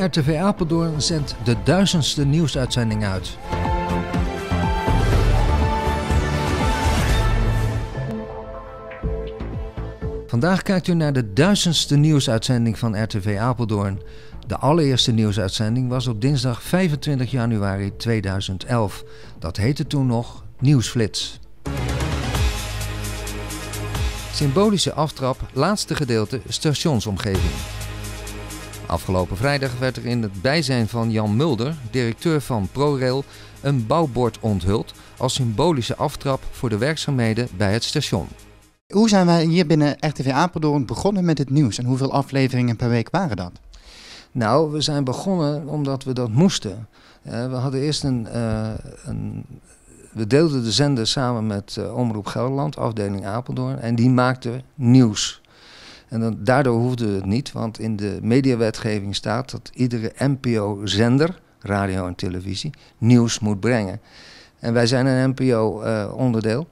RTV Apeldoorn zendt de duizendste nieuwsuitzending uit. Vandaag kijkt u naar de duizendste nieuwsuitzending van RTV Apeldoorn. De allereerste nieuwsuitzending was op dinsdag 25 januari 2011. Dat heette toen nog Nieuwsflits. Symbolische aftrap, laatste gedeelte, stationsomgeving. Afgelopen vrijdag werd er in het bijzijn van Jan Mulder, directeur van ProRail, een bouwbord onthuld als symbolische aftrap voor de werkzaamheden bij het station. Hoe zijn wij hier binnen RTV Apeldoorn begonnen met het nieuws en hoeveel afleveringen per week waren dat? Nou, we zijn begonnen omdat we dat moesten. Uh, we hadden eerst een, uh, een, We deelden de zender samen met uh, Omroep Gelderland, afdeling Apeldoorn. En die maakte nieuws. En dan, daardoor hoefde het niet, want in de mediawetgeving staat dat iedere NPO-zender, radio en televisie, nieuws moet brengen. En wij zijn een NPO-onderdeel.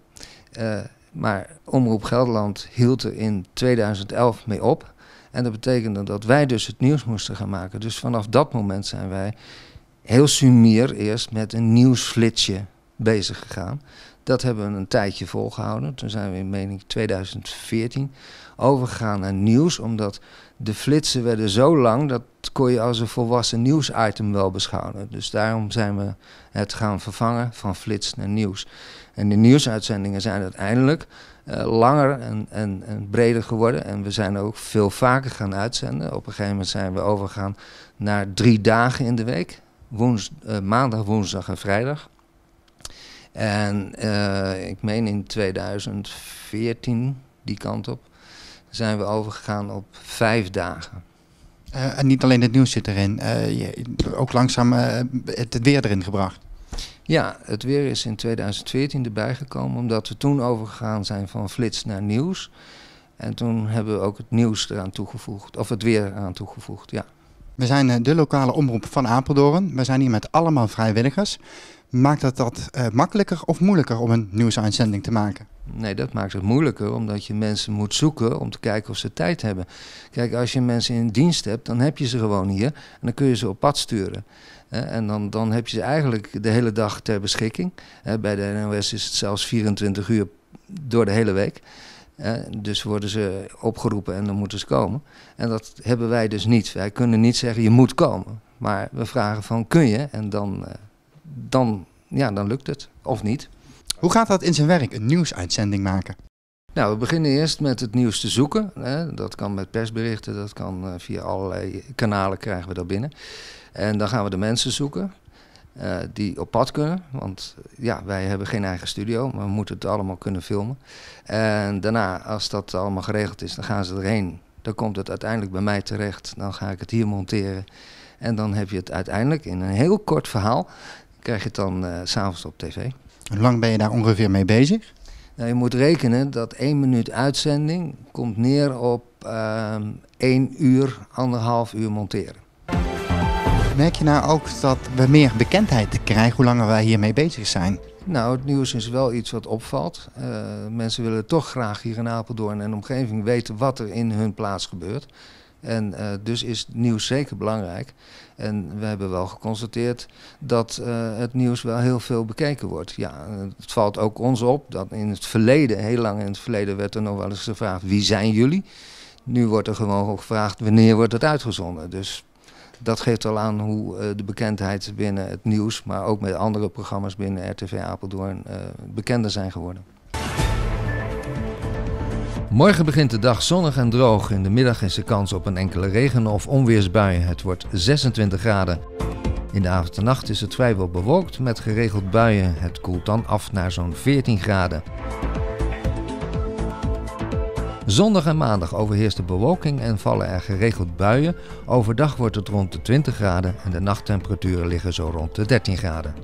maar Omroep Gelderland hield er in 2011 mee op. En dat betekende dat wij dus het nieuws moesten gaan maken. Dus vanaf dat moment zijn wij heel sumier eerst met een nieuwsflitsje bezig gegaan. Dat hebben we een tijdje volgehouden. Toen zijn we in mening 2014 overgegaan naar nieuws, omdat de flitsen werden zo lang dat kon je als een volwassen nieuwsitem wel beschouwen. Dus daarom zijn we het gaan vervangen van flits naar nieuws. En de nieuwsuitzendingen zijn uiteindelijk uh, langer en, en, en, breder geworden. En we zijn ook veel vaker gaan uitzenden. Op een gegeven moment zijn we overgegaan naar drie dagen in de week. Uh, maandag, woensdag en vrijdag. En uh, ik meen in 2014, die kant op, zijn we overgegaan op vijf dagen. en niet alleen het nieuws zit erin, je, ook langzaam het weer erin gebracht. Ja, het weer is in 2014 erbij gekomen, omdat we toen overgegaan zijn van flits naar nieuws. En toen hebben we ook het nieuws eraan toegevoegd, of het weer eraan toegevoegd, ja. We zijn de lokale omroep van Apeldoorn. We zijn hier met allemaal vrijwilligers. Maakt dat dat uh, makkelijker of moeilijker om een nieuwsuitzending te maken? Nee, dat maakt het moeilijker, omdat je mensen moet zoeken om te kijken of ze tijd hebben. Kijk, als je mensen in dienst hebt, dan heb je ze gewoon hier en dan kun je ze op pad sturen. En dan, dan heb je ze eigenlijk de hele dag ter beschikking. Bij de NOS is het zelfs 24 uur door de hele week. Dus worden ze opgeroepen en dan moeten ze komen. En dat hebben wij dus niet. Wij kunnen niet zeggen je moet komen. Maar we vragen van kun je en dan, eh, dan, ja, dan lukt het. Of niet. Hoe gaat dat in zijn werk, een nieuwsuitzending maken? Nou, we beginnen eerst met het nieuws te zoeken. Dat kan met persberichten, dat kan eh, via allerlei kanalen krijgen we dat binnen. En dan gaan we de mensen zoeken uh, die op pad kunnen. Want ja, wij hebben geen eigen studio, maar we moeten het allemaal kunnen filmen. En daarna, als dat allemaal geregeld is, dan gaan ze erheen. Dan komt het uiteindelijk bij mij terecht. Dan ga ik het hier monteren. En dan heb je het uiteindelijk in een heel kort verhaal. Krijg je het dan uh, s'avonds op tv. Hoe lang ben je daar ongeveer mee bezig? Nou, je moet rekenen dat één minuut uitzending komt neer op uh, één uur, anderhalf uur monteren. Merk je nou ook dat we meer bekendheid krijgen hoe langer wij hiermee bezig zijn? Nou, het nieuws is wel iets wat opvalt. Uh, mensen willen toch graag hier in Apeldoorn en omgeving weten wat er in hun plaats gebeurt. En uh, dus is het nieuws zeker belangrijk. En we hebben wel geconstateerd dat uh, het nieuws wel heel veel bekeken wordt. Ja, het valt ook ons op dat in het verleden, heel lang in het verleden, werd er nog wel eens gevraagd: wie zijn jullie? Nu wordt er gewoon gevraagd wanneer wordt het uitgezonden. Dus dat geeft al aan hoe uh, de bekendheid binnen het nieuws, maar ook met andere programma's binnen RTV Apeldoorn, uh, bekender zijn geworden. Morgen begint de dag zonnig en droog. In de middag is er kans op een enkele regen- of onweersbui. Het wordt 26 graden. In de avond en nacht is het vrijwel bewolkt met geregeld buien. Het koelt dan af naar zo'n 14 graden. Zondag en maandag overheerst de bewolking en vallen er geregeld buien. Overdag wordt het rond de 20 graden en de nachttemperaturen liggen zo rond de 13 graden.